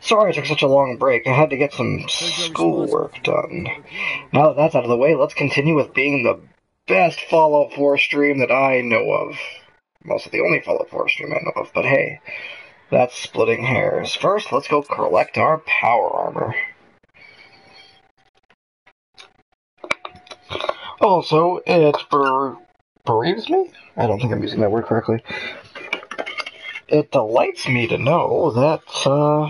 Sorry I took such a long break. I had to get some schoolwork done. Now that that's out of the way, let's continue with being the best Fallout 4 stream that I know of. Also the only Fallout 4 stream I know of, but hey, that's splitting hairs. First, let's go collect our power armor. Also, it ber- bereaves me? I don't think I'm using that word correctly. It delights me to know that uh,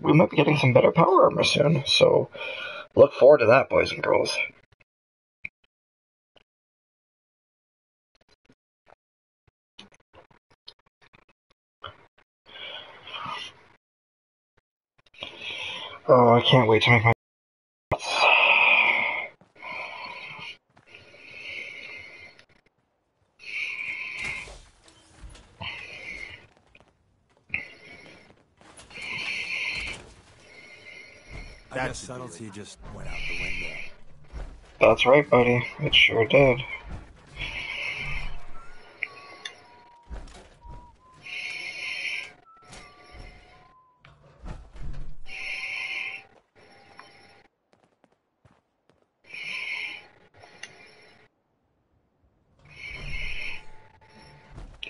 we might be getting some better power armor soon, so look forward to that, boys and girls. Oh, I can't wait to make my. That just went out the window. That's right, buddy. It sure did.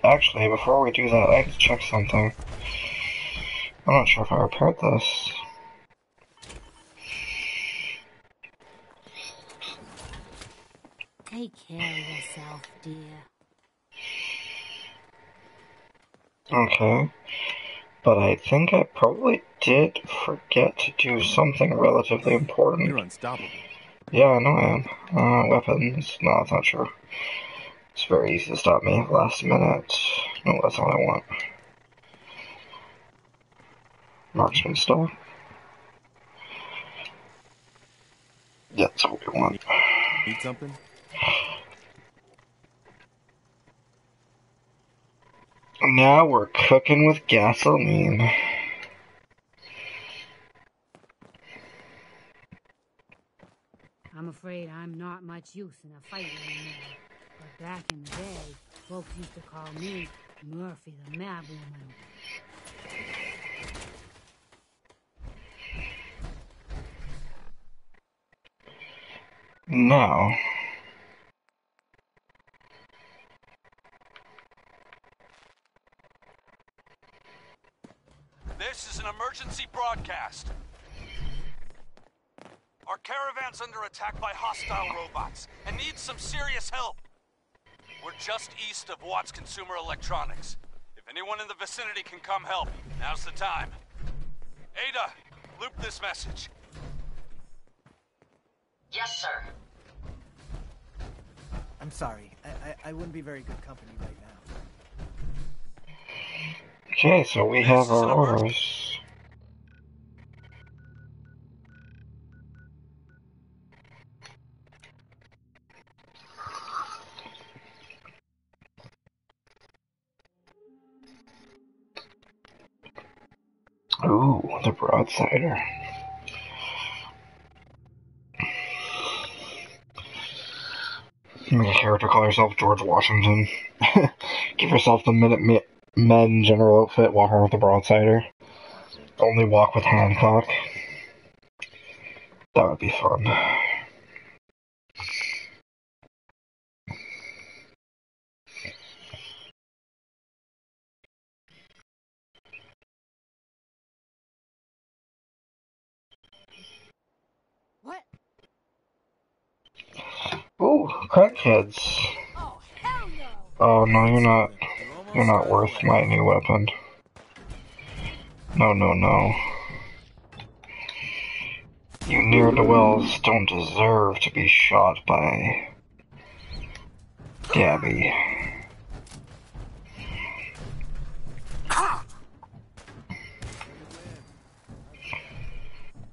Actually, before we do that, I have to check something. I'm not sure if I repaired this. Take care of yourself, dear. Okay. But I think I probably did forget to do something relatively important. You're unstoppable. Yeah, I know I am. Uh, weapons. No, that's not true. It's very easy to stop me last minute. No, that's all I want. Marksman stuff. Yeah, that's what we want. Need something? Now we're cooking with gasoline. I'm afraid I'm not much use in a fight anymore. But back in the day, folks used to call me Murphy the Mad Woman. Now, This is an emergency broadcast. Our caravan's under attack by hostile robots and needs some serious help. We're just east of Watts Consumer Electronics. If anyone in the vicinity can come help, now's the time. Ada, loop this message. Yes, sir. I'm sorry. I, I, I wouldn't be very good company right now. okay, so we have our orders. Broadsider. Make a character call yourself George Washington. Give yourself the Minute Men general outfit, walk around with the broadsider. Only walk with Hancock. That would be fun. What? Ooh, crackheads. Oh, hell no! Oh no, you're not. You're not worth my new weapon. No, no, no. You near to wells don't deserve to be shot by Gabby.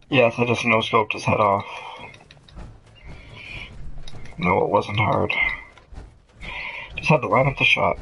Yes, I just no scoped his head off. No, it wasn't hard. Just had to line up the shot.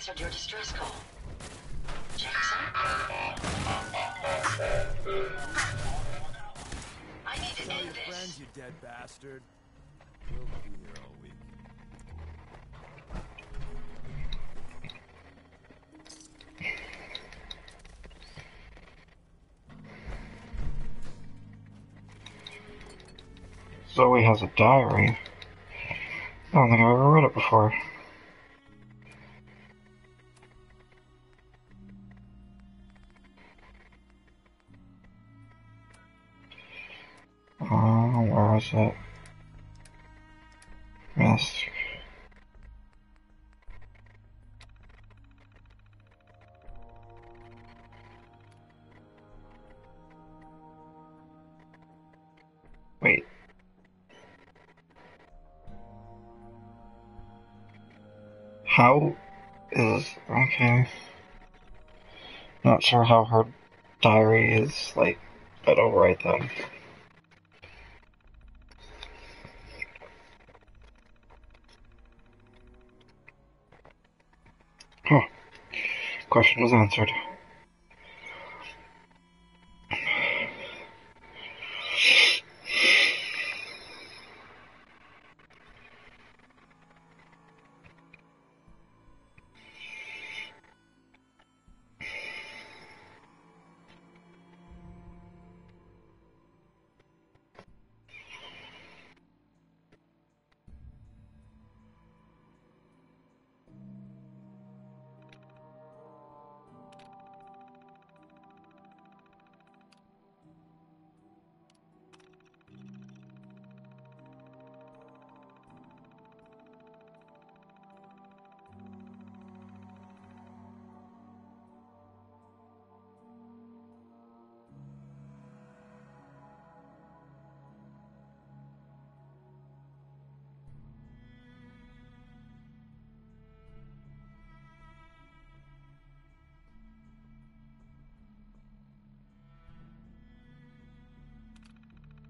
Answered your distress call. Jackson? I need to Tell end your this. friends, you dead bastard. We'll be here all week. Zoe has a diary. I don't think I've ever read it before. Not sure how her diary is like, but alright then. Huh. Question was answered.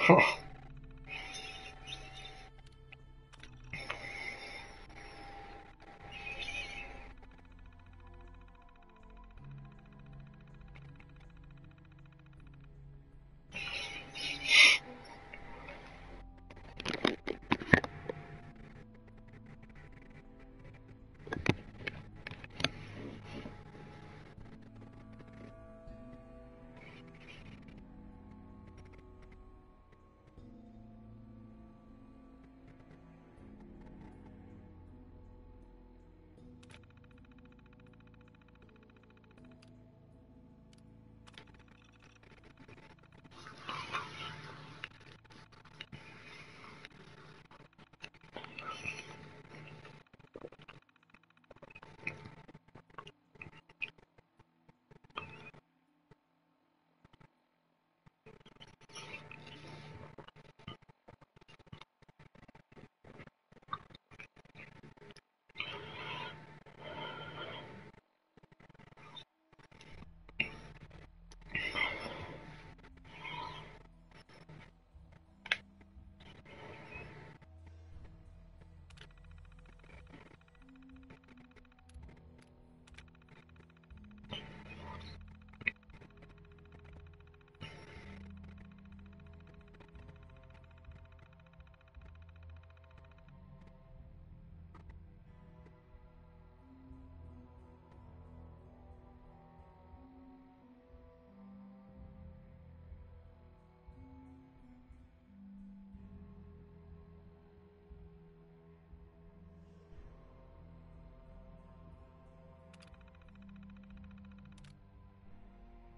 Huh.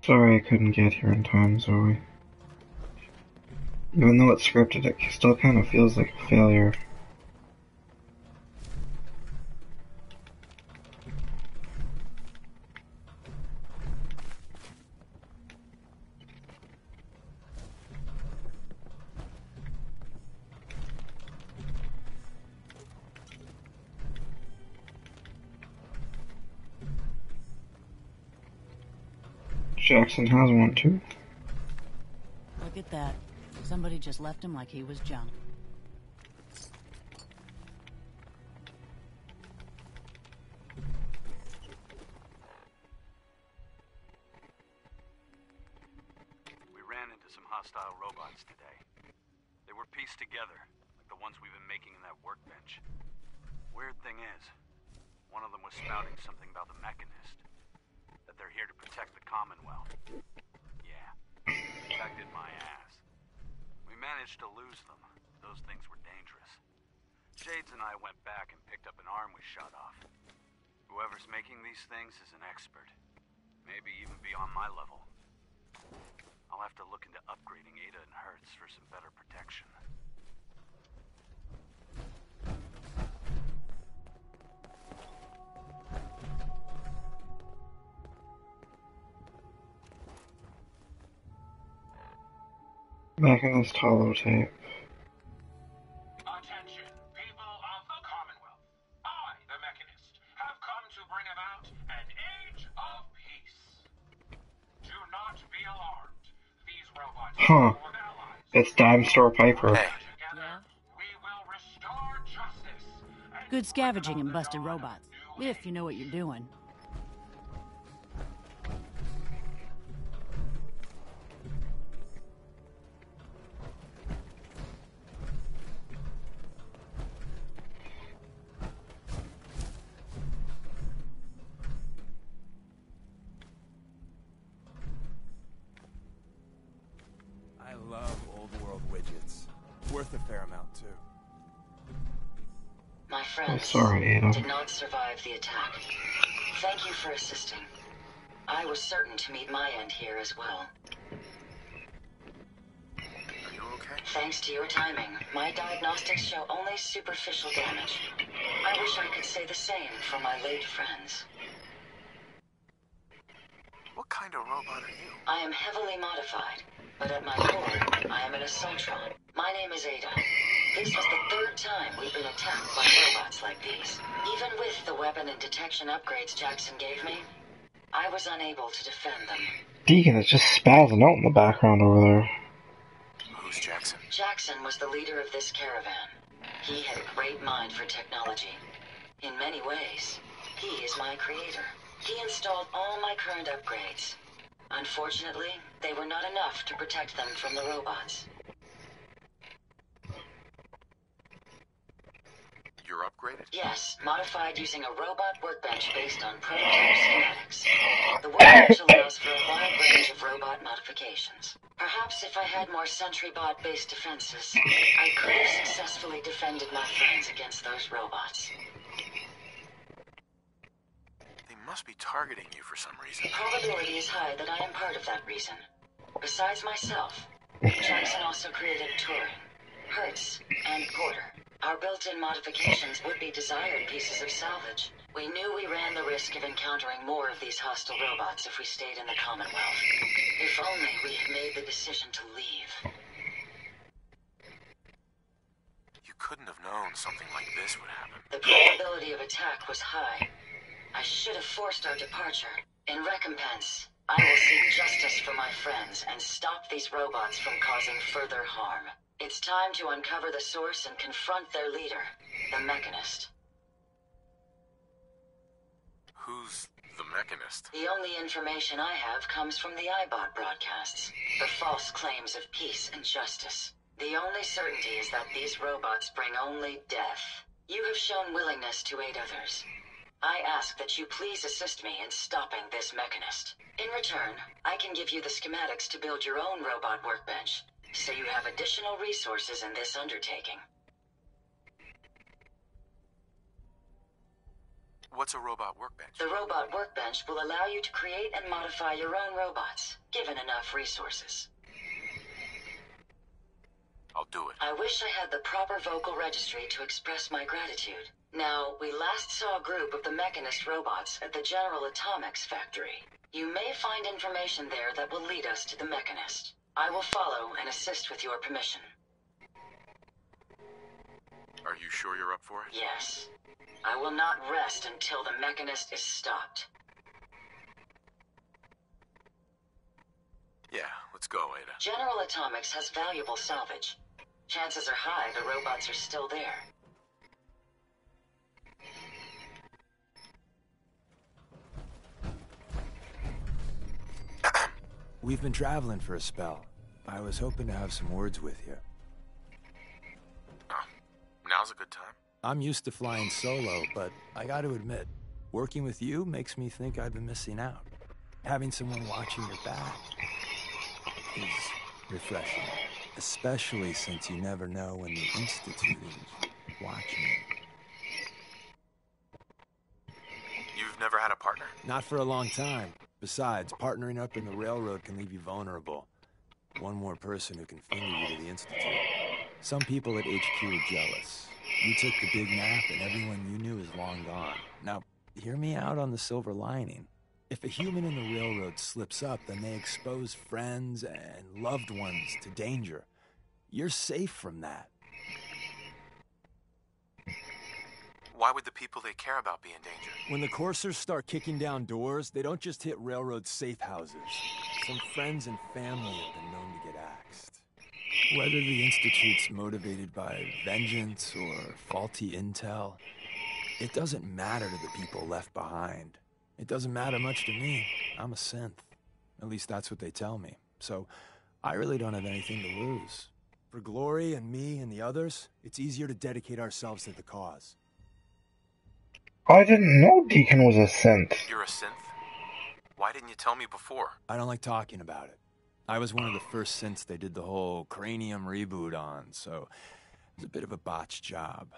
Sorry I couldn't get here in time, Zoe. Even though it's scripted, it still kind of feels like a failure. Jackson has one too. Look at that. Somebody just left him like he was junk. These robots Huh. are your allies. It's Dime Store Piper. Together, Yeah? we will restore justice. and Good scavenging bring and about the busted dawn of robots. If you know what you're doing. Ada. did not survive the attack. Thank you for assisting. I was certain to meet my end here as well. Are you okay? Thanks to your timing, my diagnostics show only superficial damage. I wish I could say the same for my late friends. What kind of robot are you? I am heavily modified, but at my core, I am an Assaultron. My name is Ada. This was the third time we've been attacked by robots like these. Even with the weapon and detection upgrades Jackson gave me, I was unable to defend them. Deacon is just spazzing out in the background over there. Who's Jackson? Jackson was the leader of this caravan. He had a great mind for technology. In many ways, he is my creator. He installed all my current upgrades. Unfortunately, they were not enough to protect them from the robots. You're upgraded? Yes, modified using a robot workbench based on prototype schematics. The workbench allows for a wide range of robot modifications. Perhaps if I had more sentry bot based defenses, I could have successfully defended my friends against those robots. They must be targeting you for some reason. The probability is high that I am part of that reason. Besides myself, Jackson also created Turing, Hertz, and Porter. Our built-in modifications would be desired pieces of salvage. We knew we ran the risk of encountering more of these hostile robots if we stayed in the Commonwealth. If only we had made the decision to leave. You couldn't have known something like this would happen. The probability of attack was high. I should have forced our departure. In recompense, I will seek justice for my friends and stop these robots from causing further harm. It's time to uncover the source and confront their leader, the Mechanist. Who's the Mechanist? The only information I have comes from the iBot broadcasts. The false claims of peace and justice. The only certainty is that these robots bring only death. You have shown willingness to aid others. I ask that you please assist me in stopping this mechanist. In return, I can give you the schematics to build your own robot workbench, so you have additional resources in this undertaking. What's a robot workbench? The robot workbench will allow you to create and modify your own robots, given enough resources. I'll do it. I wish I had the proper vocal registry to express my gratitude. Now, we last saw a group of the Mechanist robots at the General Atomics factory. You may find information there that will lead us to the Mechanist. I will follow and assist with your permission. Are you sure you're up for it? Yes. I will not rest until the Mechanist is stopped. Yeah, let's go, Ada. General Atomics has valuable salvage. Chances are high the robots are still there. We've been traveling for a spell. I was hoping to have some words with you. Um, now's a good time. I'm used to flying solo, but I got to admit, working with you makes me think I've been missing out. Having someone watching your back is refreshing, especially since you never know when the Institute is watching. You've never had a partner? Not for a long time. Besides, partnering up in the railroad can leave you vulnerable. One more person who can finger you to the Institute. Some people at HQ are jealous. You took the big nap and everyone you knew is long gone. Now, hear me out on the silver lining. If a human in the railroad slips up, then they expose friends and loved ones to danger. You're safe from that. Why would the people they care about be in danger? When the coursers start kicking down doors, they don't just hit railroad safe houses. Some friends and family have been known to get axed. Whether the Institute's motivated by vengeance or faulty intel, it doesn't matter to the people left behind. It doesn't matter much to me. I'm a synth. At least that's what they tell me. So I really don't have anything to lose. For Glory and me and the others, it's easier to dedicate ourselves to the cause. I didn't know Deacon was a synth. You're a synth? Why didn't you tell me before? I don't like talking about it. I was one of the first synths they did the whole cranium reboot on, so it's a bit of a botched job.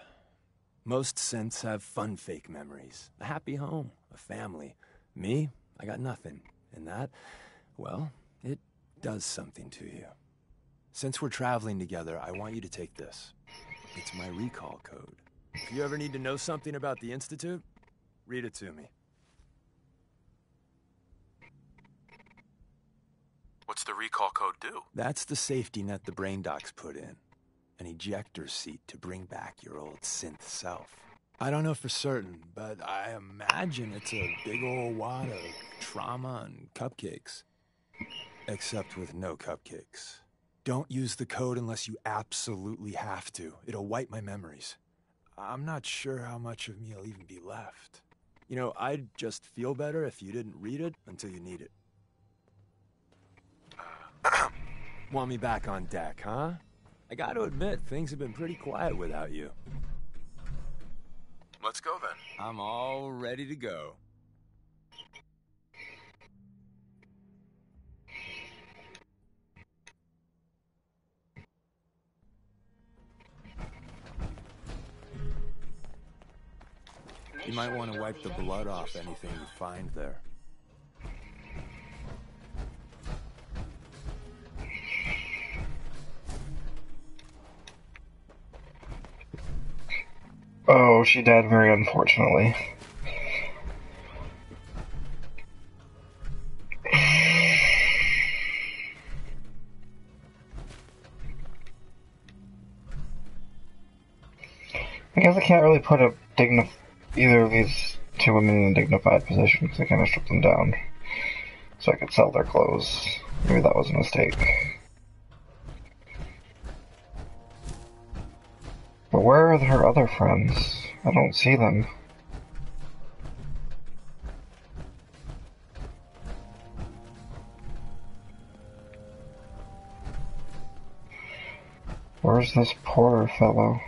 Most synths have fun fake memories, a happy home, a family. Me, I got nothing. And that, well, it does something to you. Since we're traveling together, I want you to take this. It's my recall code. If you ever need to know something about the Institute, read it to me. What's the recall code do? That's the safety net the brain docs put in. An ejector seat to bring back your old synth self. I don't know for certain, but I imagine it's a big old wad of trauma and cupcakes. Except with no cupcakes. Don't use the code unless you absolutely have to. It'll wipe my memories. I'm not sure how much of me will even be left. You know, I'd just feel better if you didn't read it until you need it. Want me back on deck, huh? I gotta admit, things have been pretty quiet without you. Let's go then. I'm all ready to go. You might want to wipe the blood off anything you find there. Oh, she died very unfortunately. I guess I can't really put a dignif- either of these two women in a dignified position because I kind of stripped them down so I could sell their clothes. Maybe that was a mistake. But where are her other friends? I don't see them. Where's this poor fellow?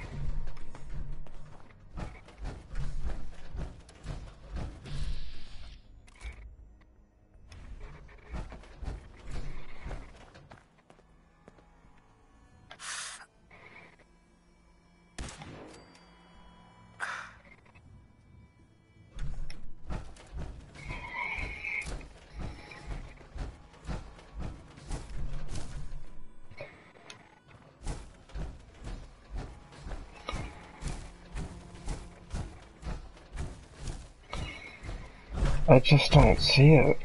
I just don't see it.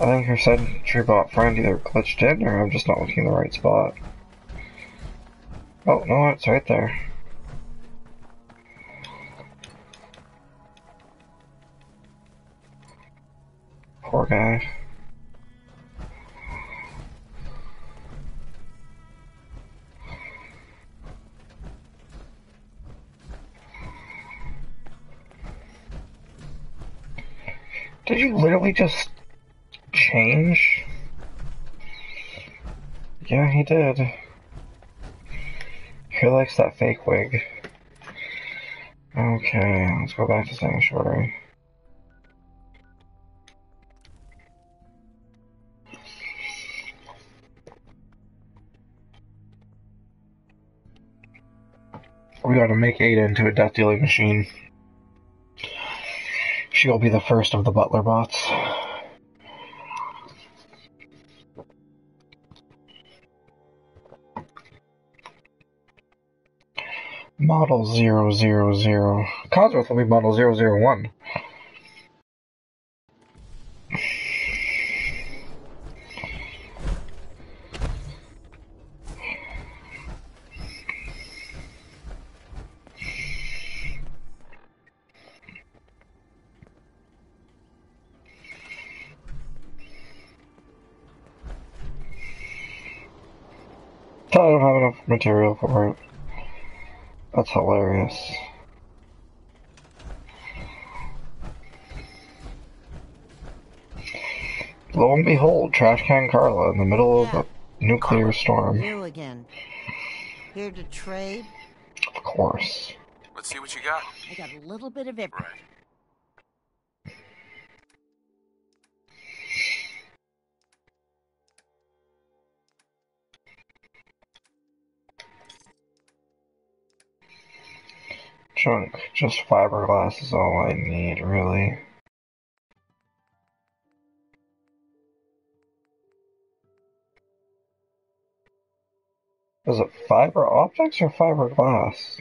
I think her sentry bot friend either glitched in or I'm just not looking in the right spot. Oh, no, it's right there. Literally just change? Yeah, he did. He likes that fake wig. Okay, let's go back to Sanctuary. We gotta make Ada into a death dealing machine. She'll be the first of the butler bots. Model 000. Codsworth will be model 001. I don't have enough material for it. That's hilarious. Lo and behold, Trash Can Carla in the middle of a nuclear storm. You again. Here to trade? Of course. Let's see what you got. I got a little bit of everything. Junk, just fiberglass is all I need, really. Is it fiber optics or fiberglass?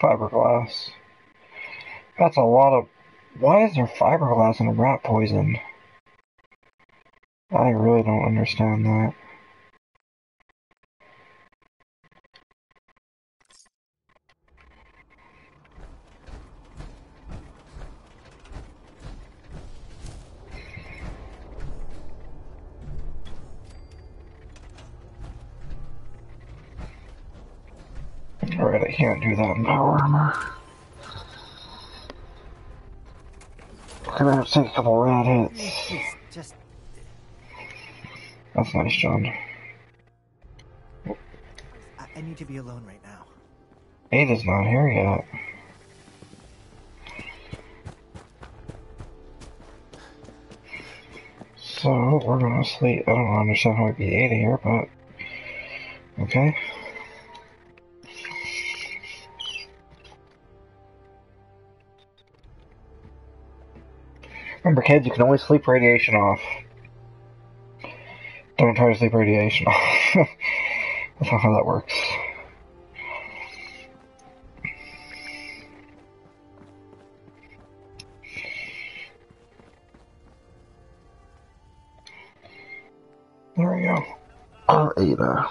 Fiberglass. That's a lot of. Why is there fiberglass in a rat poison? I really don't understand that. Can't do that in power armor. Gonna have to take a couple rad hits. Just That's nice, John. I, I need to be alone right now. Ada's not here yet. So, we're gonna sleep. I don't understand how it'd be Ada here, but. Okay. Remember, kids, you can always sleep radiation off. Don't try to sleep radiation off. That's not how that works. There we go. R Ada. Uh.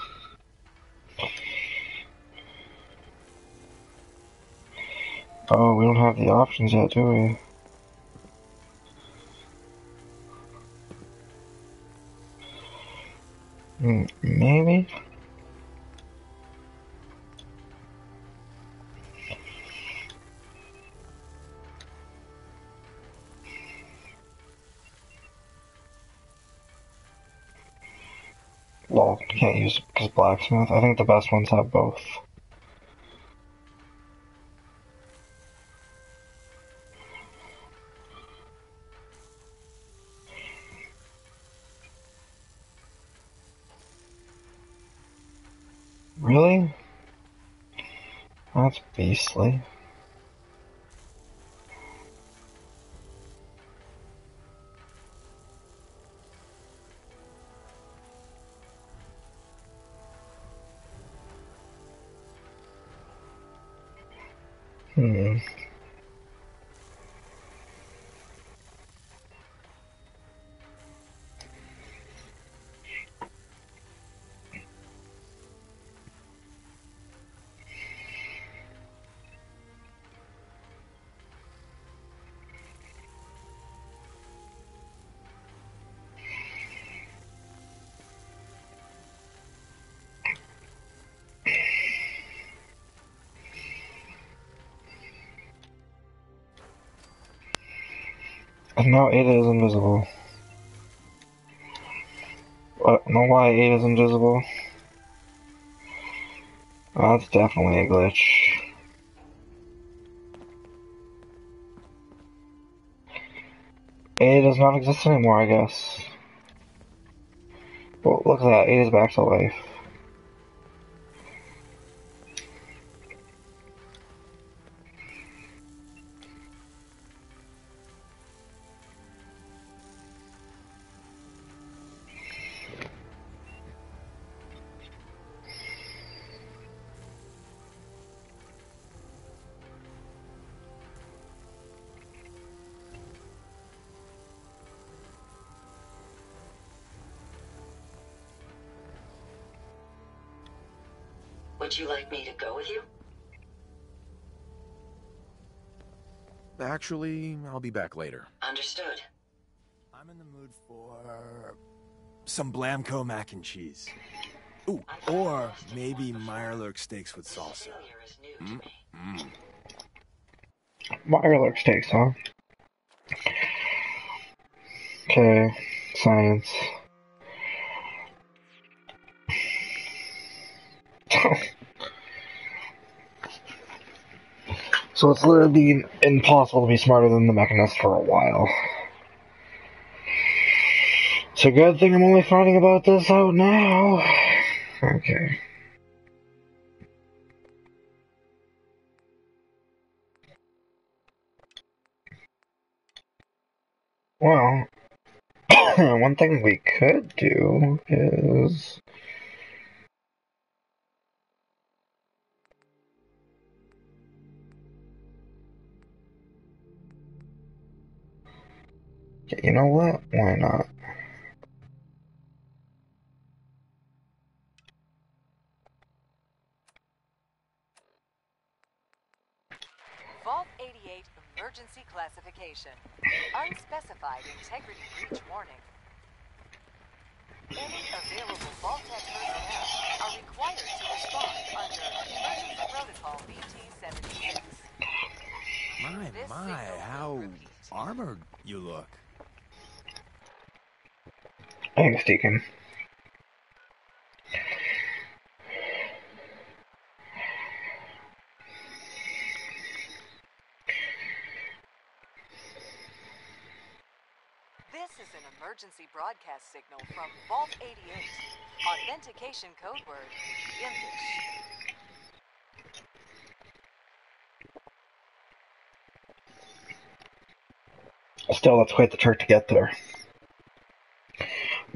Oh, we don't have the options yet, do we? Mm, maybe? Lol, can't use because blacksmith. I think the best ones have both. That's Now Ada is invisible. Don't know why Ada is invisible. Oh, that's definitely a glitch. Ada does not exist anymore, I guess. Well, look at that. Ada's back to life. Would you like me to go with you? Actually, I'll be back later. Understood. I'm in the mood for some Blamco mac and cheese. Ooh, or maybe Mirelurk steaks with salsa. Mm, mm. Mirelurk steaks, huh? Okay, science. So it's literally impossible to be smarter than the Mechanist for a while. It's a good thing I'm only finding about this out now. Okay. Well, one thing we could do is. You know what? Why not? Vault 88 emergency classification. Unspecified integrity breach warning. Any available Vault-Tec personnel are required to respond under Emergency Protocol BT-76. My, This my, how repeat. armored you look. Thanks, Deacon. This is an emergency broadcast signal from Vault 88. Authentication code word, impish. Still, let's wait the turret to get there.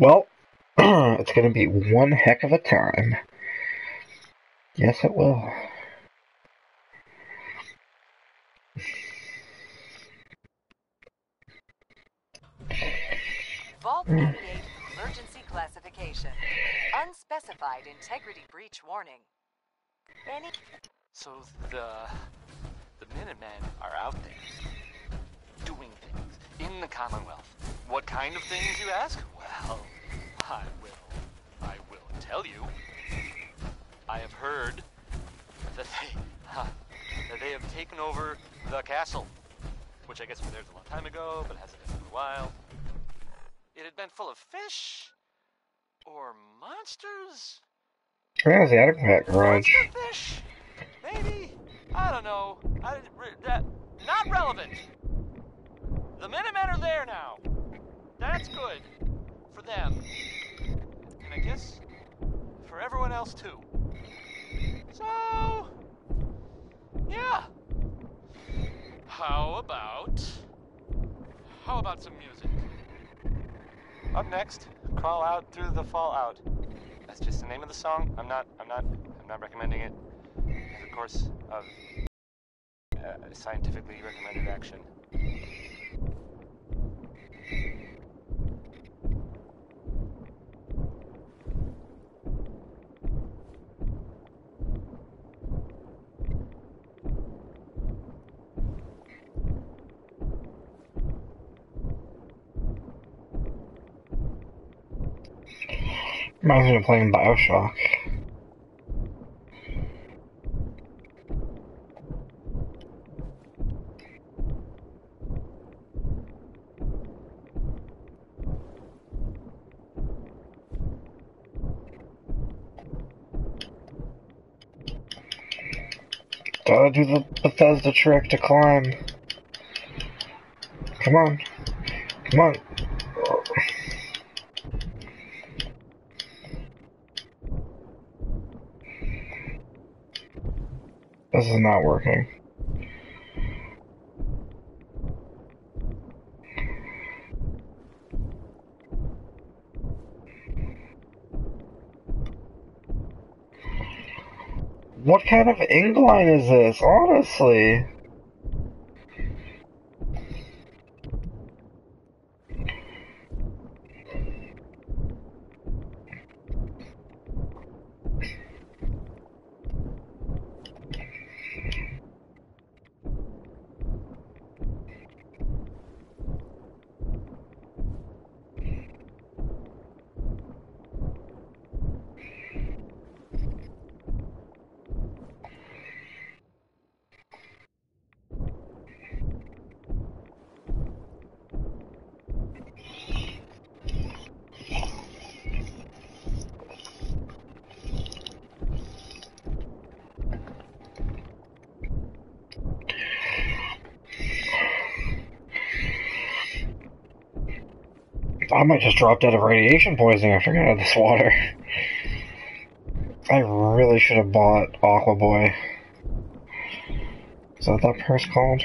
Well, it's gonna be one heck of a time. Yes, it will. Vault hmm. 88 emergency classification. Unspecified integrity breach warning. Any So the the Minutemen are out there doing things in the Commonwealth. What kind of things, you ask? Well, I will. I will tell you. I have heard that they that they have taken over the castle, which I guess was theirs a long time ago, but hasn't been for a while. It had been full of fish or monsters. Where's the Autocrat garage? Monster fish? Maybe? I don't know. I, that, not relevant. The Minutemen are there now. That's good. For them. And I guess for everyone else too. So, yeah. How about. How about some music? Up next, crawl out through the fallout. That's just the name of the song. I'm not. I'm not. I'm not recommending it as a course of uh, scientifically recommended action. Reminds me of playing Bioshock. Gotta do the Bethesda trick to climb. Come on. Come on. This is not working. What kind of incline is this, honestly? I might just drop dead of radiation poisoning after getting out of this water. I really should have bought Aquaboy. Is that that purse called?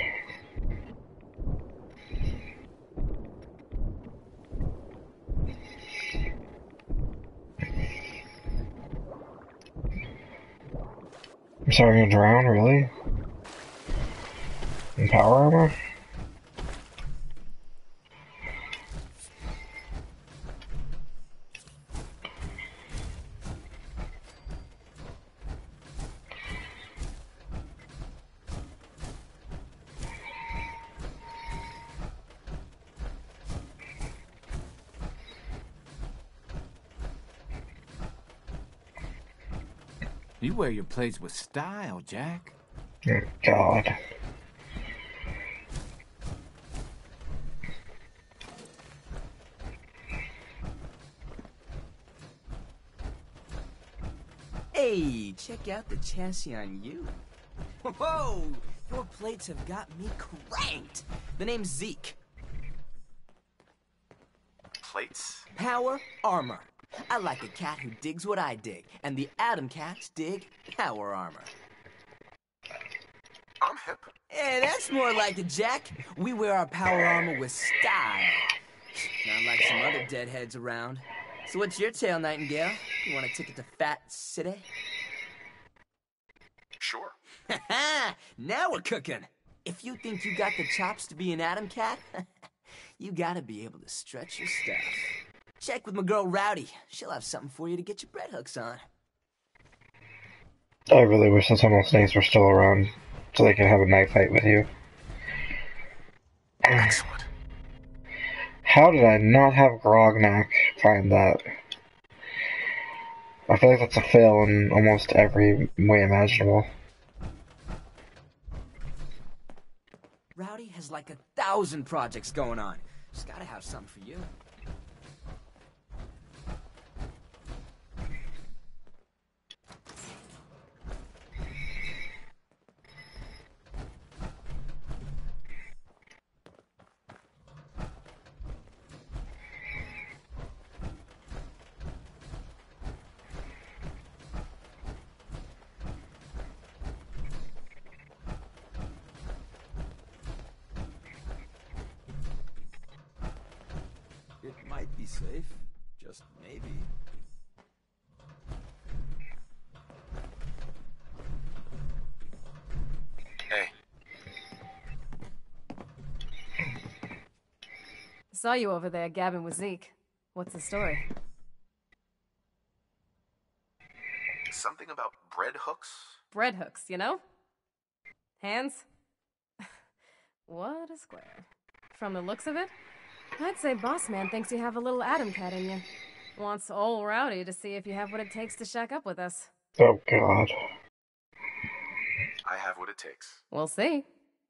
I'm sorry, gonna drown, really? In power armor? You wear with style, Jack. Good God. Hey, check out the chassis on you. Whoa, your plates have got me cranked. The name's Zeke. Plates? Power armor. I like a cat who digs what I dig, and the Atom Cats dig power armor. I'm hip. Hey, that's more like it, Jack. We wear our power armor with style. Not like some other deadheads around. So what's your tale, Nightingale? You want a ticket to Fat City? Sure. now we're cooking. If you think you got the chops to be an Atom Cat, you gotta be able to stretch your stuff. Check with my girl Rowdy. She'll have something for you to get your bread hooks on. I really wish that some the Tunnel Snakes were still around so they could have a night fight with you. Excellent. How did I not have Grognak find that? I feel like that's a fail in almost every way imaginable. Rowdy has like a thousand projects going on. She's gotta have something for you. It might be safe. Just maybe. Hey. Saw you over there gabbing with Zeke. What's the story? Something about bread hooks? Bread hooks, you know? Hands? what a square. From the looks of it, I'd say Boss Man thinks you have a little Atom Cat in you. Wants old Rowdy to see if you have what it takes to shack up with us. Oh god. I have what it takes. We'll see.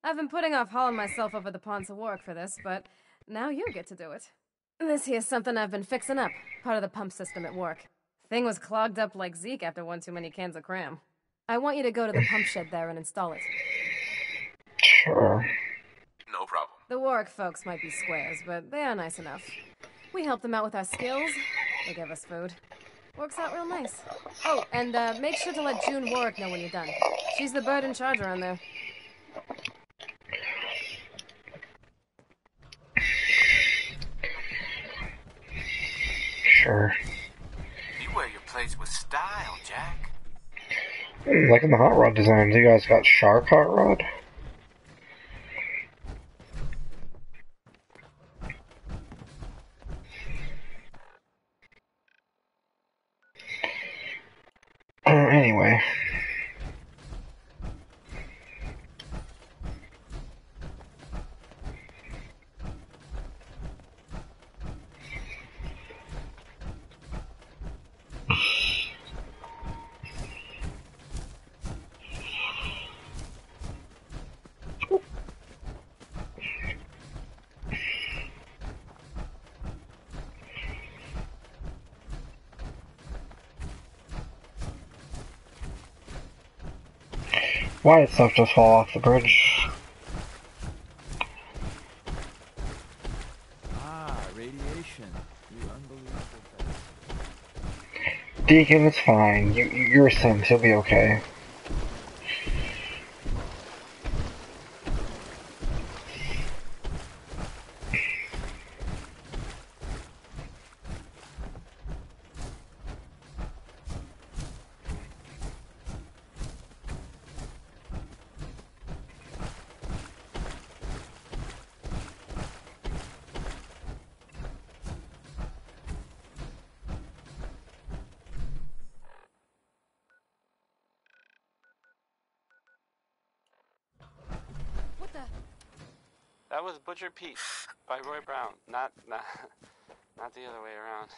I've been putting off hauling myself over the ponds of work for this, but now you get to do it. This here's something I've been fixing up, part of the pump system at work. Thing was clogged up like Zeke after one too many cans of cram. I want you to go to the pump shed there and install it. Sure. No problem. The Warwick folks might be squares, but they are nice enough. We help them out with our skills. They give us food. Works out real nice. Oh, and uh, make sure to let June Warwick know when you're done. She's the bird in charge around there. Sure. You wear your plates with style, Jack. Like in the hot rod designs, you guys got shark hot rod? Uh, anyway. Why did stuff just fall off the bridge? Ah, radiation. You unbelievable. Deacon, it's fine. You, you're a Sims. You'll be okay. What the? That was Butcher Pete by Roy Brown. Not not not the other way around.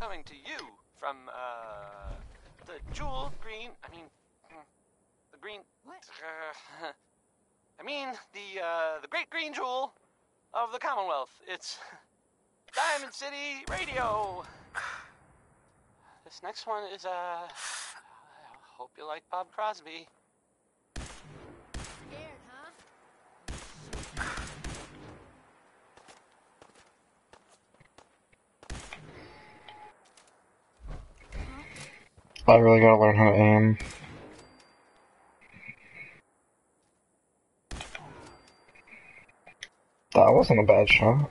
Coming to you from uh the jewel green. I mean, hmm, the green. What? Uh, I mean the uh the great green jewel of the Commonwealth. It's Diamond City Radio. This next one is, uh. I hope you like Bob Crosby. I really gotta learn how to aim. That wasn't a bad shot.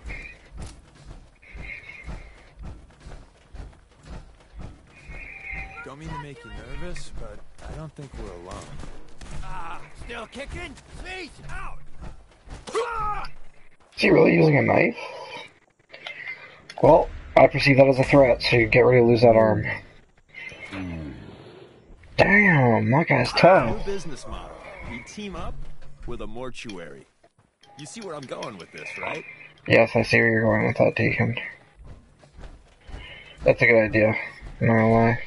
Don't mean to make you nervous, but I don't think we're alone. Ah, still kicking? Sneeze out! Is he really using a knife? Well, I perceive that as a threat, so you get ready to lose that arm. Damn, that guy's tough. New tough. business model. We team up with a mortuary. You see where I'm going with this, right? Yes, I see where you're going with that, Deacon. That's a good idea. I'm not gonna lie.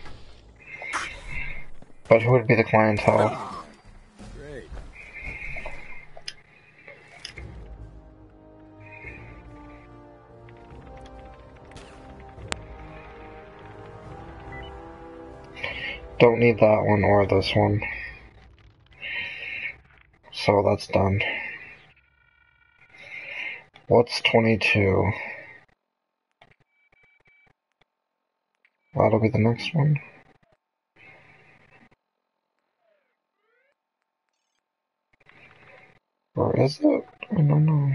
But who would be the clientele? Oh, great. Don't need that one or this one. So that's done. What's 22? That'll be the next one. Or is it? I don't know.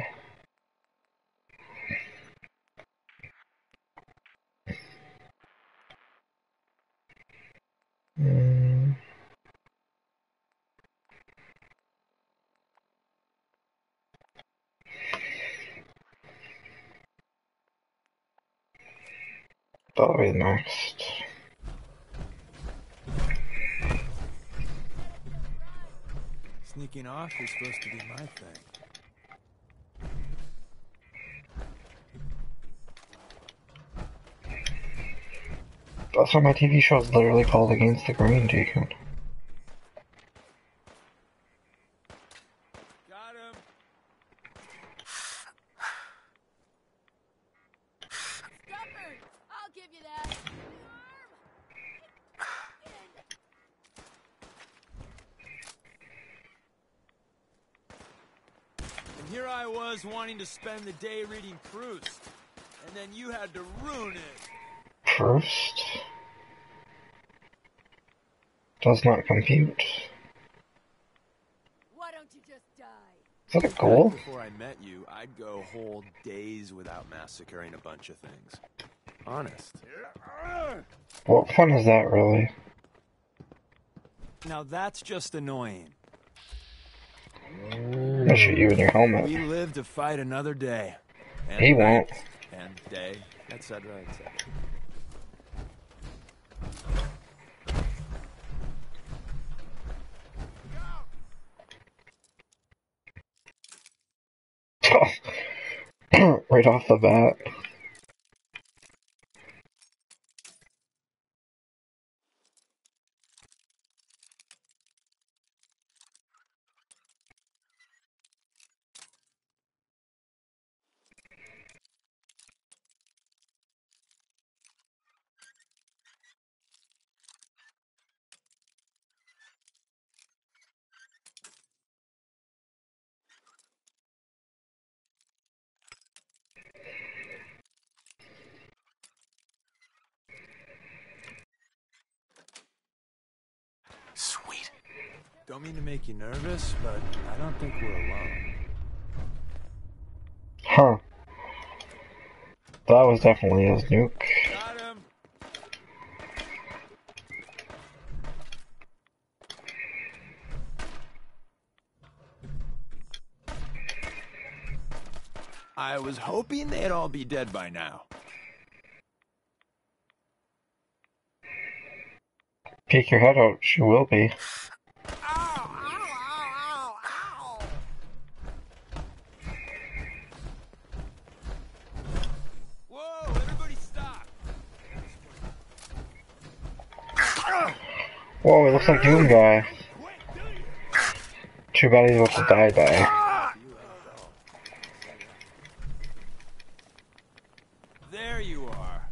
Be next. Sneaking off is supposed to be my thing. That's why my TV show is literally called Against the Green, Deacon. Shepard! I'll give you that. And here I was wanting to spend the day reading Proust, and then you had to ruin it. Proust? Does not compute. Why don't you just die? Is that a goal? Before I met you, I'd go whole days without massacring a bunch of things. Honest. What fun is that, really? Now that's just annoying. Mm. I shoot you in your helmet. We live to fight another day. And He won't. And day, etc., etc. right off the bat. Sweet. Don't mean to make you nervous, but I don't think we're alone. Huh. That was definitely his nuke. I was hoping they'd all be dead by now. Peek your head out, she will be. Looks like Doom Guy. Too bad he's about to die die. There you are.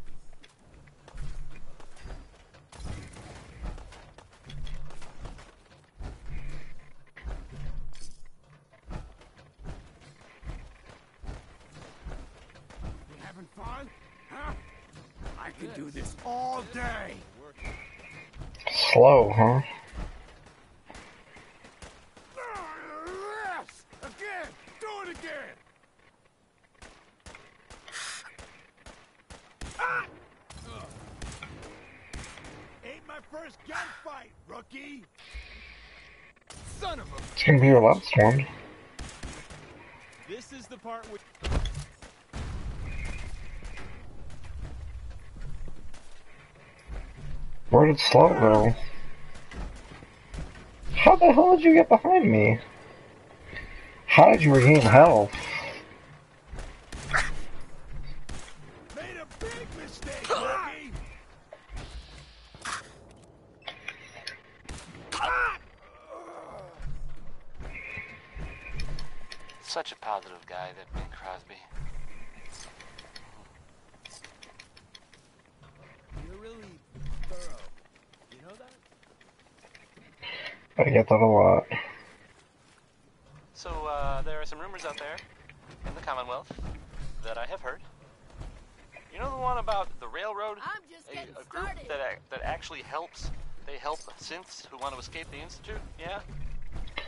You having fun? Huh? I can do this all day. Of a... It's gonna be your last one. This is the part where... Where did Slow go? The hell did you get behind me? How did you regain health? Made a big mistake, rookie! Such a positive guy, that Bing Crosby. You're really thorough. You know that? I get that a lot. So, uh, there are some rumors out there in the Commonwealth that I have heard. You know the one about the railroad? I'm just a, getting a group started. that ac- that actually helps. They help synths who want to escape the institute.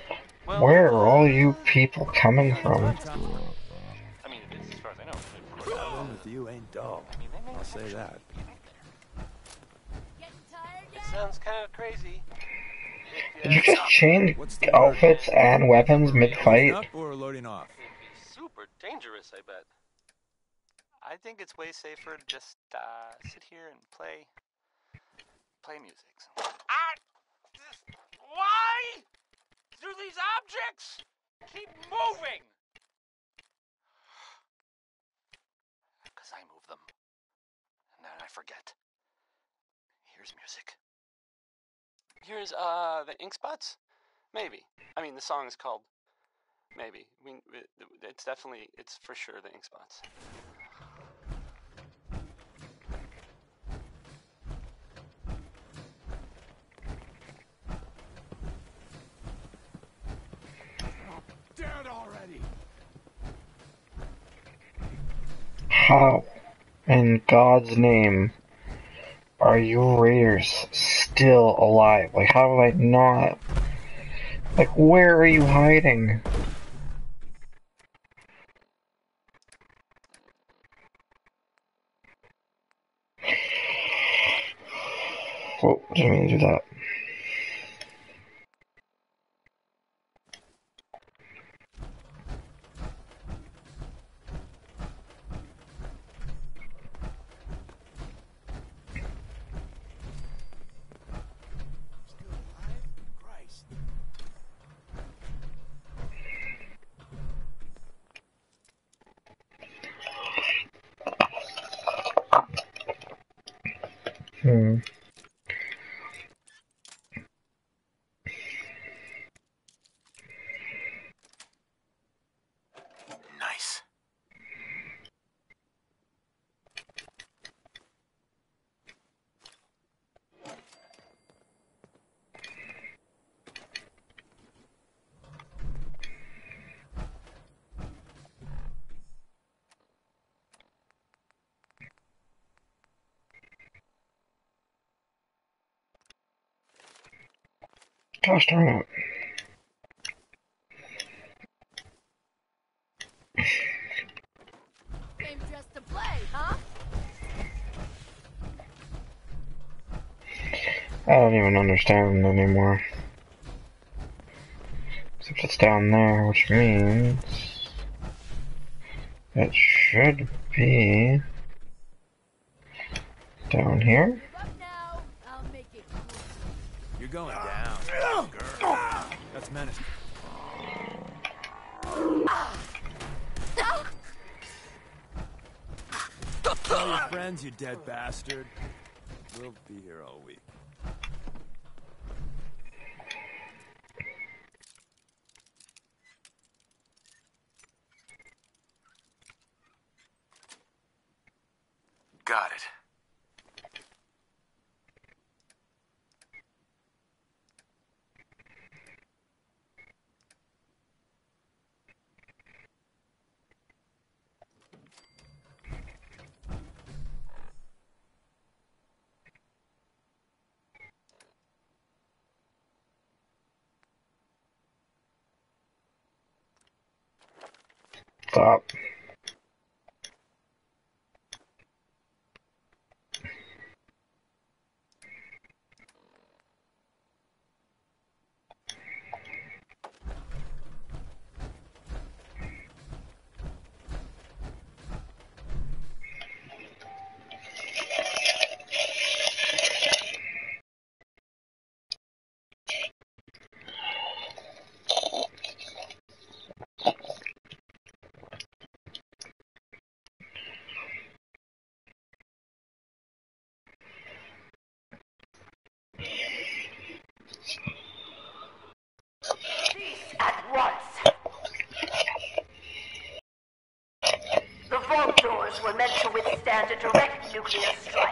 Yeah. Well, Where are all you people coming from? I mean, it is, as far as I know. Traveling with you ain't dull. I'll say that. It sounds kind of crazy. Did you just change outfits and weapons mid-fight? Or loading off? Super dangerous, I bet. I think it's way safer to just uh, sit here and play, play music. Ah! Why do these objects keep moving? Because I move them. And then I forget. Here's music. Here's uh the ink spots? Maybe. I mean the song is called Maybe. We it, it's definitely it's for sure the ink spots. How, in God's name, are you Raiders still alive? Like, how have I not? Like, where are you hiding? Oh, didn't mean to do that. Hmm. Nice. Gosh darn it. Came just to play, huh? I don't even understand anymore. Except it's down there, which means it should be down here. Friends, dead bastard. We'll be here all week. Got it. Stop. Nuclear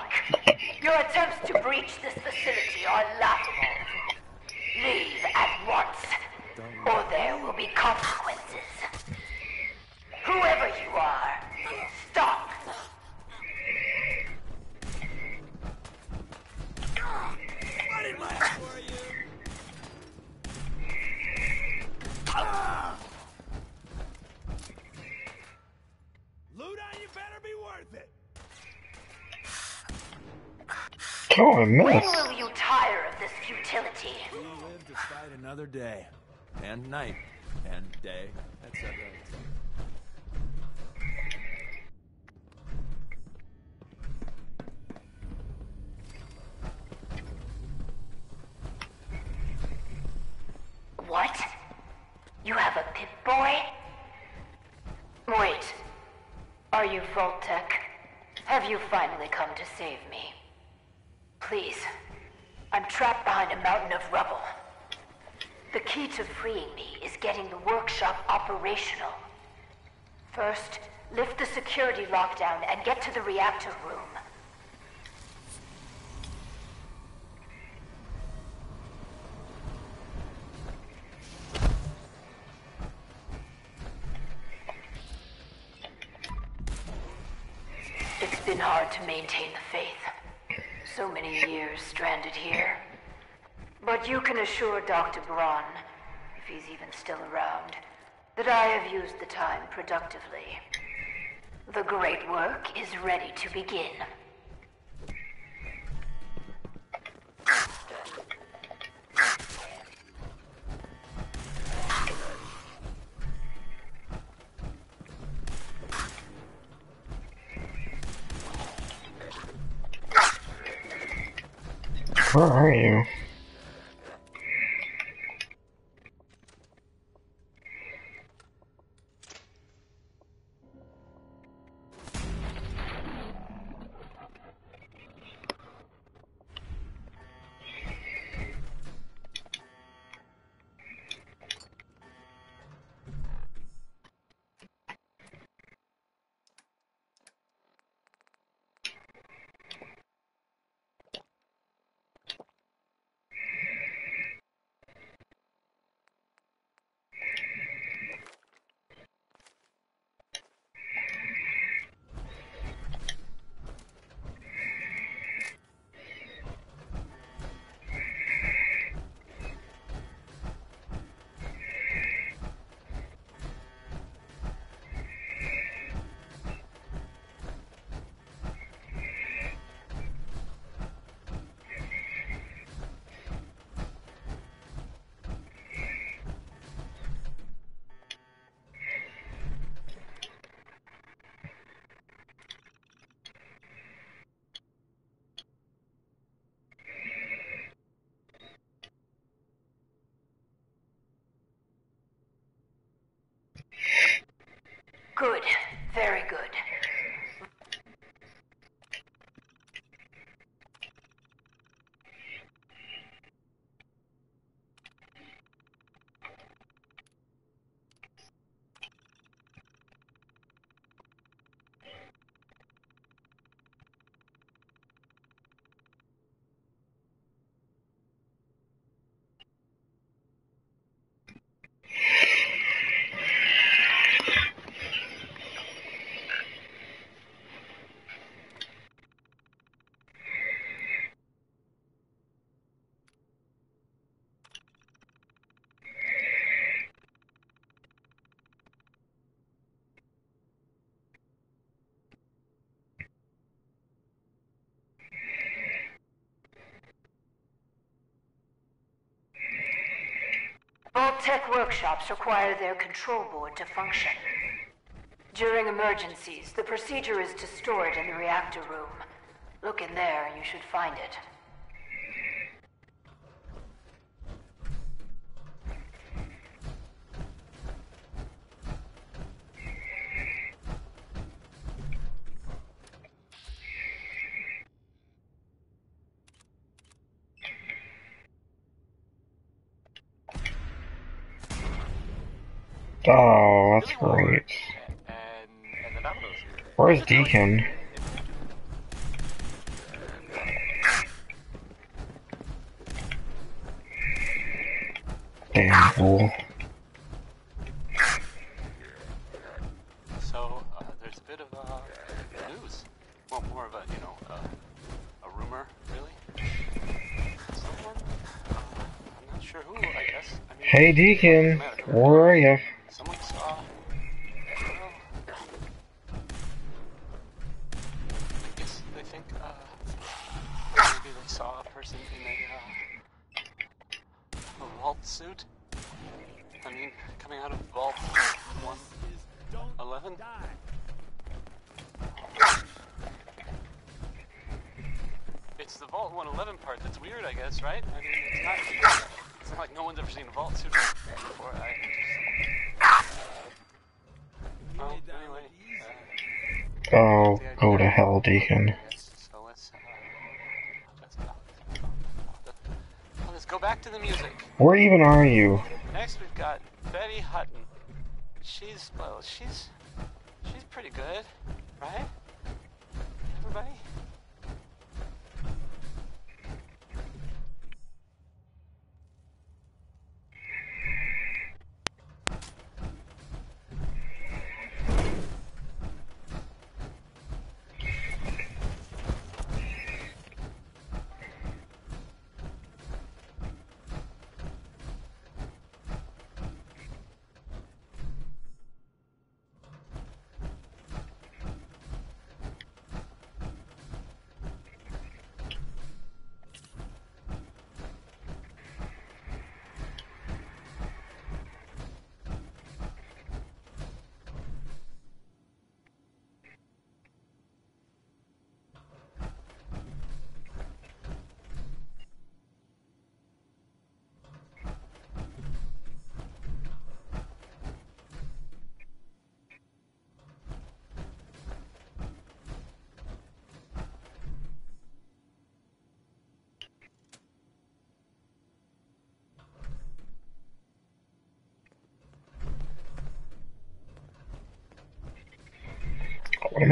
Are you Vault-Tec? Have you finally come to save me? Please. I'm trapped behind a mountain of rubble. The key to freeing me is getting the workshop operational. First, lift the security lockdown and get to the reactor room. Maintain the faith. So many years stranded here. But you can assure Dr. Braun, if he's even still around, that I have used the time productively. The great work is ready to begin. Where are you? Good. Very good. Vault-Tec workshops require their control board to function. During emergencies, the procedure is to store it in the reactor room. Look in there you should find it. Where's Deacon? Damn fool. So, uh, there's a bit of uh, news. Well, more of a, you know, uh, a rumor, really. Someone, uh, I'm not sure who, I guess. I mean, Hey Deacon, where are you? It's the Vault 111 part that's weird, I guess, right? I mean, it's not, it's not like no one's ever seen a Vault suit before. I just... Well, anyway, uh, Oh, go to hell, Deacon. so let's, uh, let's, well, let's go back to the music. Where even are you? Next, we've got Betty Hutton. She's, well, she's, she's pretty good, right?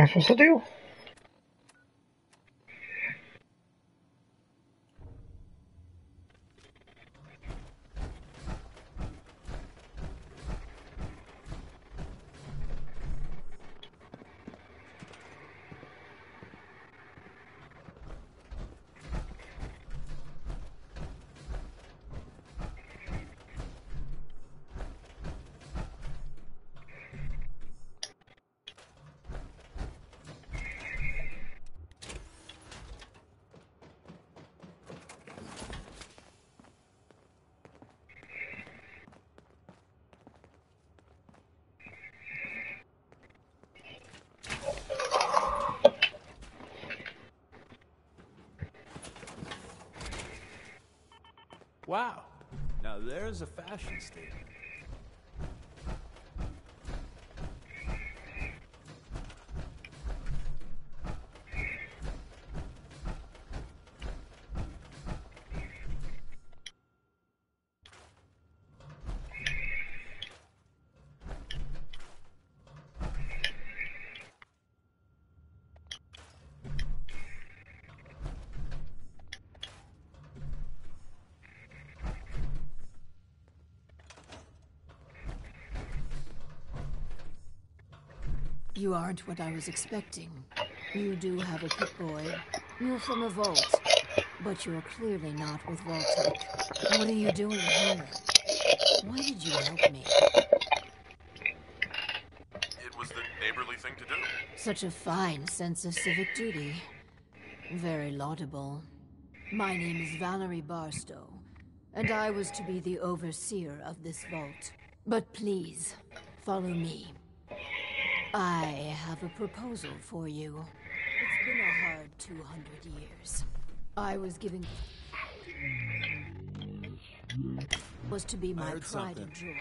What am I supposed to do? Wow. There's a fashion statement. You aren't what I was expecting. You do have a Pip-Boy. You're from a vault. But you're clearly not with Vault-Tec. What are you doing here? Why did you help me? It was the neighborly thing to do. Such a fine sense of civic duty. Very laudable. My name is Valerie Barstow, and I was to be the overseer of this vault. But please, follow me. I have a proposal for you. It's been a hard 200 years. I was given... was to be my pride something. and joy.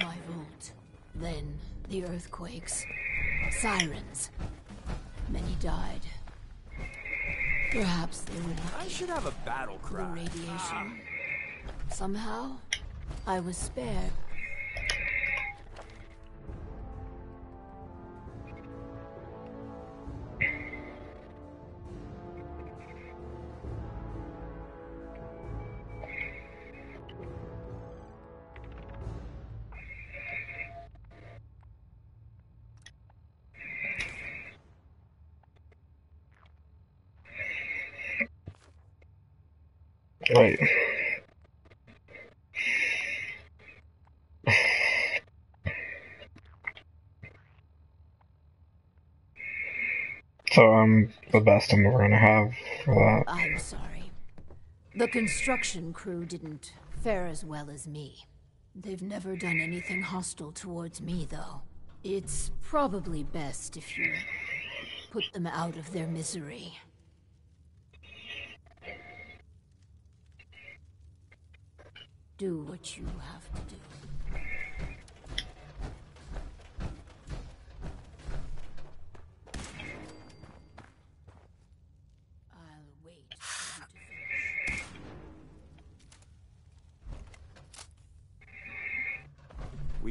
My vault. Then the earthquakes. Sirens. Many died. Perhaps they were lucky. I should have a battle cry. The radiation. Somehow, I was spared. The best I'm ever gonna have for that. I'm sorry. The construction crew didn't fare as well as me. They've never done anything hostile towards me, though. It's probably best if you put them out of their misery. Do what you have to do.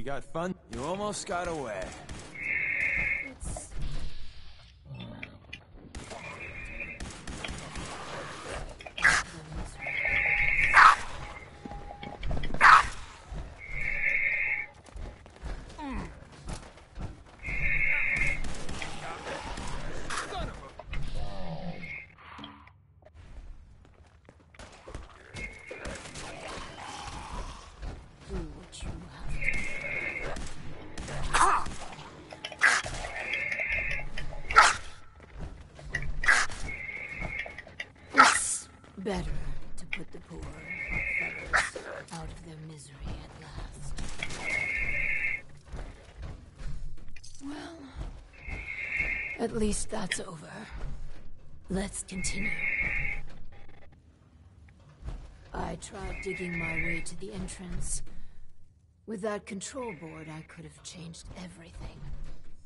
Got fun. You almost got away. At least that's over. Let's continue. I tried digging my way to the entrance. With that control board, I could have changed everything.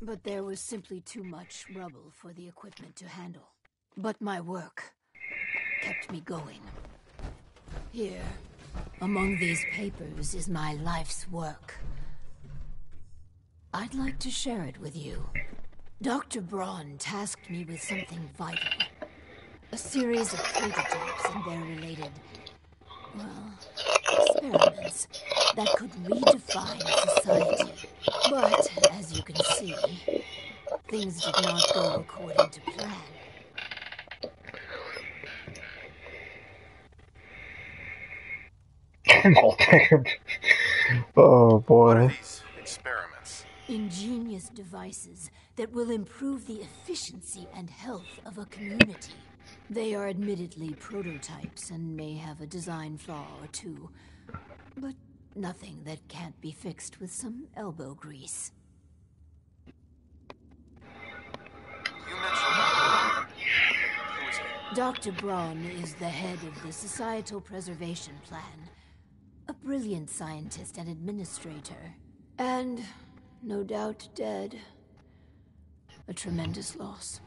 But there was simply too much rubble for the equipment to handle. But my work kept me going. Here, among these papers, is my life's work. I'd like to share it with you. Dr. Braun tasked me with something vital. A series of prototypes and their related, well, experiments that could redefine society. But, as you can see, things did not go according to plan. Oh boy. What are these Experiments. Ingenious devices that will improve the efficiency and health of a community. They are admittedly prototypes and may have a design flaw or two, but nothing that can't be fixed with some elbow grease. Dr. Braun is the head of the Societal Preservation Plan. A brilliant scientist and administrator. And, no doubt, dead. A tremendous loss.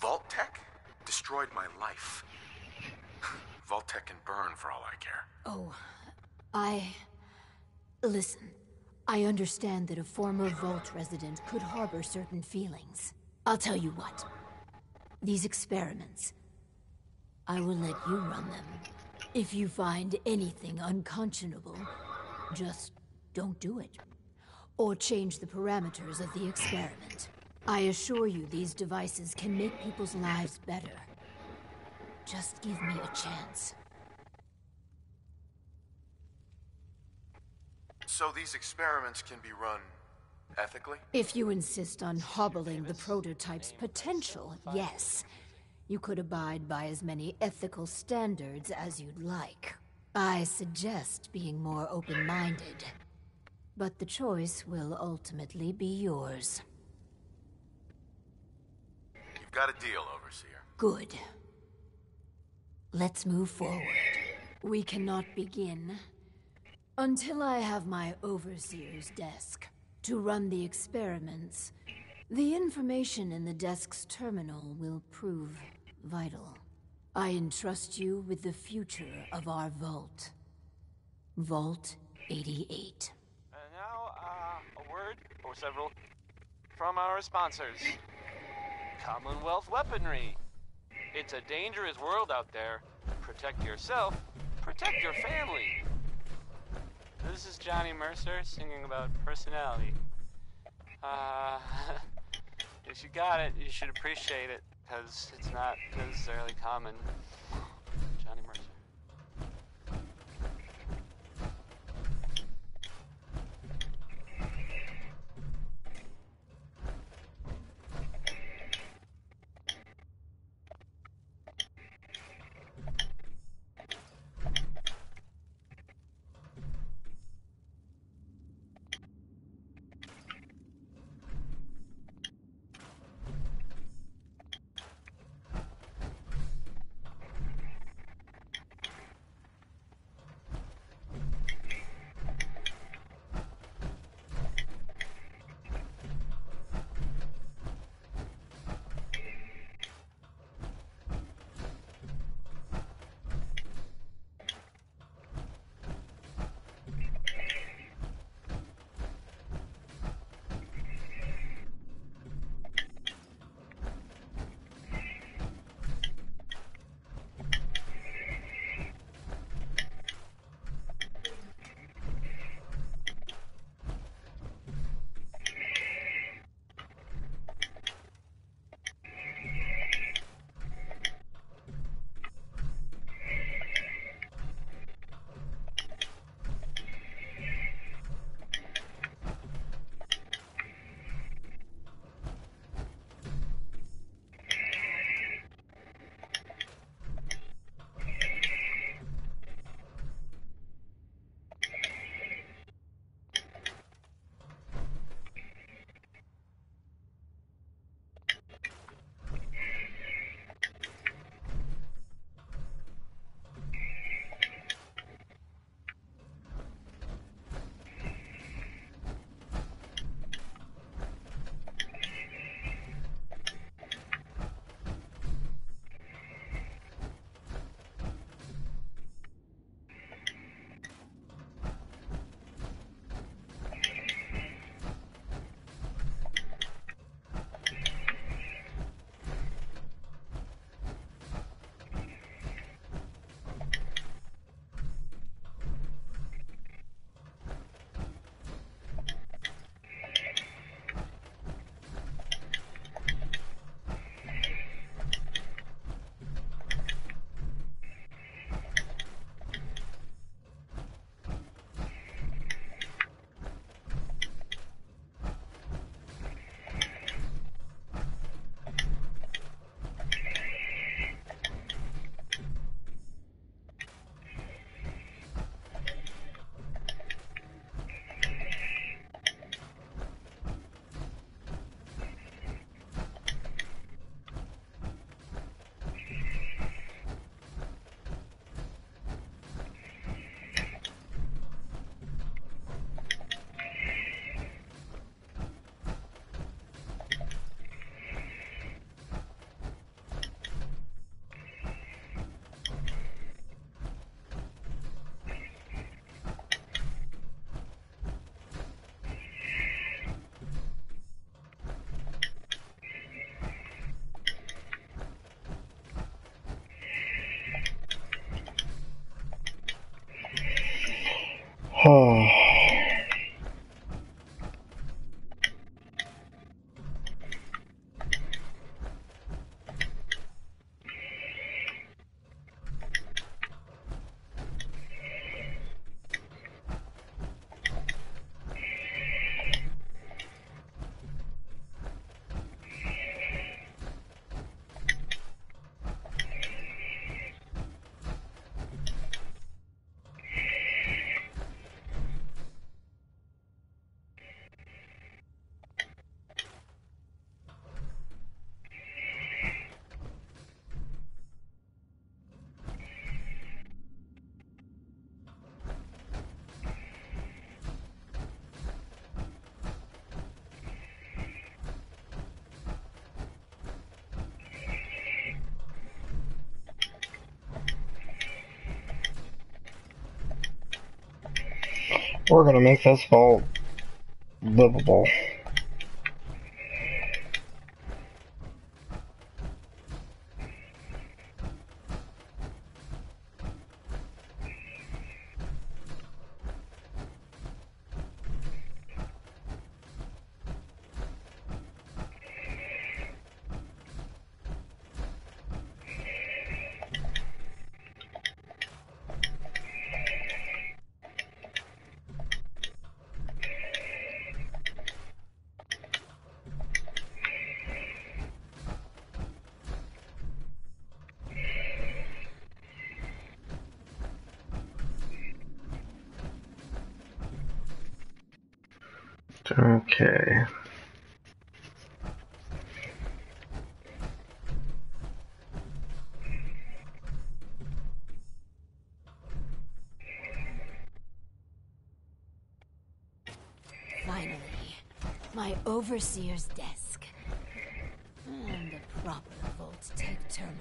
Vault-Tec destroyed my life. Vault-Tec can burn for all I care. Oh, I. Listen, I understand that a former Vault resident could harbor certain feelings. I'll tell you what. These experiments, I will let you run them. If you find anything unconscionable, just don't do it. Or change the parameters of the experiment. I assure you these devices can make people's lives better. Just give me a chance. So these experiments can be run ethically? If you insist on hobbling the prototype's potential, yes. You could abide by as many ethical standards as you'd like. I suggest being more open-minded. But the choice will ultimately be yours. You've got a deal, Overseer. Good. Let's move forward. We cannot begin until I have my Overseer's desk. To run the experiments, the information in the desk's terminal will prove vital. I entrust you with the future of our vault. Vault 88. A word, or several, from our sponsors. Commonwealth Weaponry. It's a dangerous world out there. Protect yourself, protect your family. This is Johnny Mercer singing about personality. Uh, if you got it, you should appreciate it, because it's not necessarily common. We're gonna make this vault livable. Okay. Finally, my overseer's desk. And a proper Vault-Tec terminal.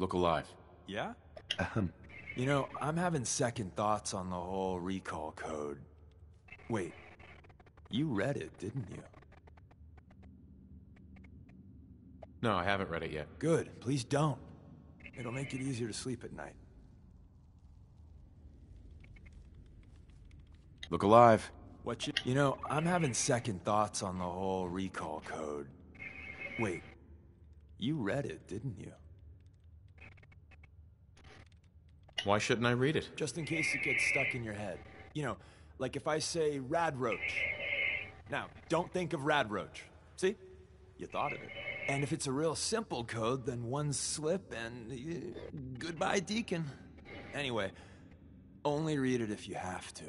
Look alive. Yeah? Um, you know, I'm having second thoughts on the whole recall code. Wait, you read it, didn't you? No, I haven't read it yet. Good, please don't. It'll make it easier to sleep at night. Look alive. What you... You know, I'm having second thoughts on the whole recall code. Wait, you read it, didn't you? Why shouldn't I read it? Just in case it gets stuck in your head. You know, like if I say radroach. Now, don't think of radroach. See? You thought of it. And if it's a real simple code, then one slip and uh, goodbye, Deacon. Anyway, only read it if you have to.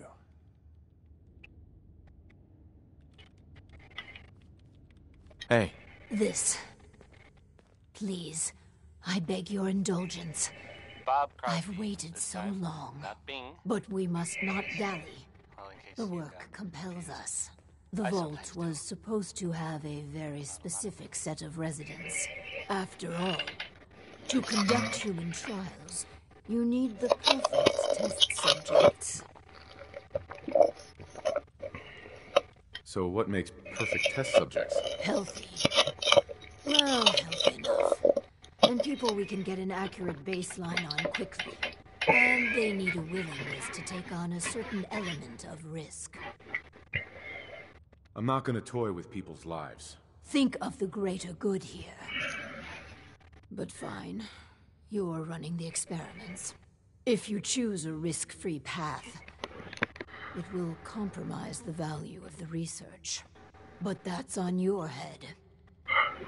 Hey. This. Please, I beg your indulgence. Bob I've waited so long. Bing. But we must not dally. Well, The you work compels us. The I vault was supposed to have a very specific set of residents. After all, to conduct human trials, you need the perfect test subjects. So what makes perfect test subjects? Healthy. Well, healthy enough. And people we can get an accurate baseline on quickly. And they need a willingness to take on a certain element of risk. I'm not gonna toy with people's lives. Think of the greater good here. But fine. You're running the experiments. If you choose a risk free path, it will compromise the value of the research. But that's on your head.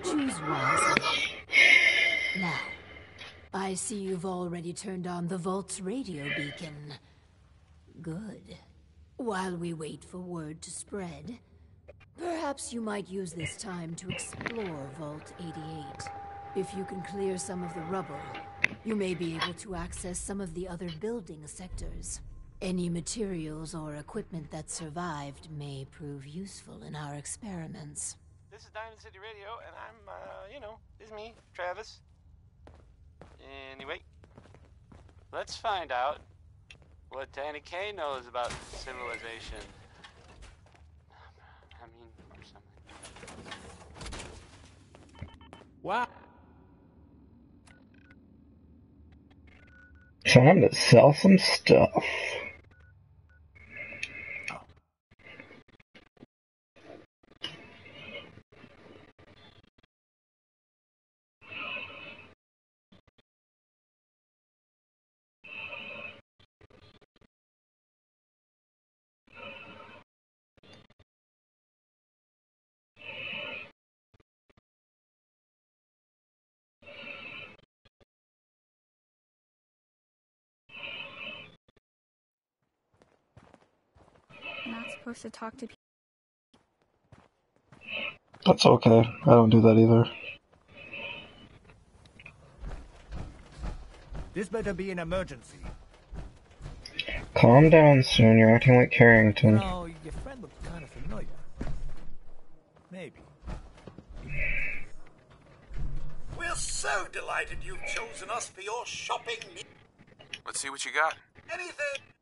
Choose wisely. Now, I see you've already turned on the Vault's radio beacon. Good. While we wait for word to spread, perhaps you might use this time to explore Vault 88. If you can clear some of the rubble, you may be able to access some of the other building sectors. Any materials or equipment that survived may prove useful in our experiments. This is Diamond City Radio, and I'm, uh, you know, it's me, Travis. Anyway, let's find out what Danny Kaye knows about civilization. I mean, or something. Wow. Time to sell some stuff. Supposed to talk to people. That's okay. I don't do that either. This better be an emergency. Calm down soon, you're acting like Carrington. No, your friend looks kind of familiar. Maybe. We're so delighted you've chosen us for your shopping. Let's see what you got. Anything.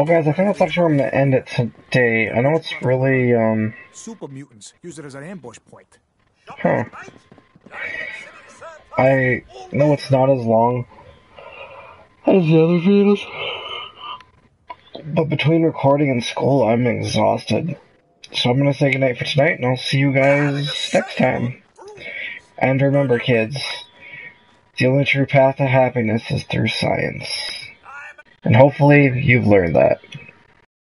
Well, guys, I think that's actually where I'm gonna end it today. I know it's really, um, Super mutants use it as an ambush point. huh. I know it's not as long as the other videos, but between recording and school, I'm exhausted. So I'm gonna say goodnight for tonight, and I'll see you guys next time. And remember, kids, the only true path to happiness is through science. And hopefully you've learned that.